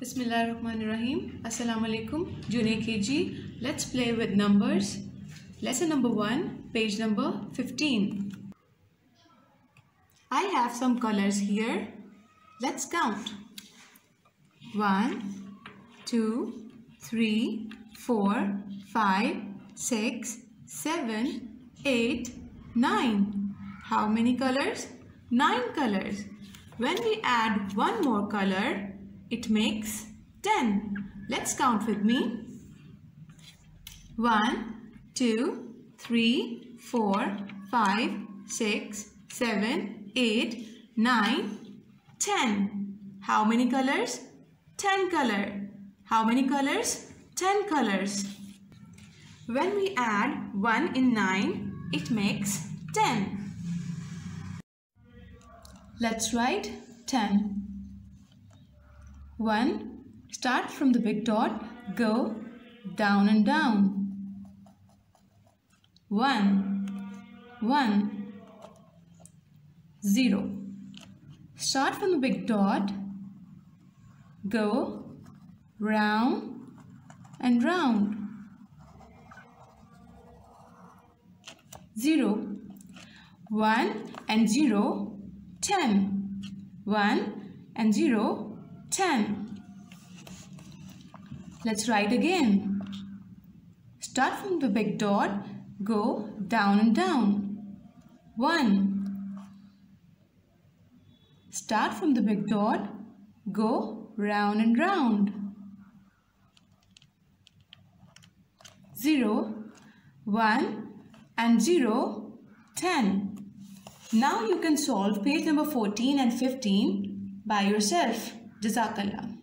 Bismillahirrahmanirrahim. Assalamu alaikum. Junior KG. Let's play with numbers. Lesson number 1, page number 15. I have some colors here. Let's count. 1, 2, 3, 4, 5, 6, 7, 8, 9. How many colors? 9 colors. When we add one more color, it makes 10. Let's count with me. 1, 2, 3, 4, 5, 6, 7, 8, 9, 10. How many colors? 10 color. How many colors? 10 colors. When we add 1 in 9, it makes 10. Let's write 10. 1. Start from the big dot, go down and down. 1. 1. 0. Start from the big dot, go round and round. 0. 1 and 0, 10. 1 and 0, 10. Let's write again. Start from the big dot, go down and down. 1. Start from the big dot, go round and round. 0, 1 and 0, 10. Now you can solve page number 14 and 15 by yourself. جزاك الله.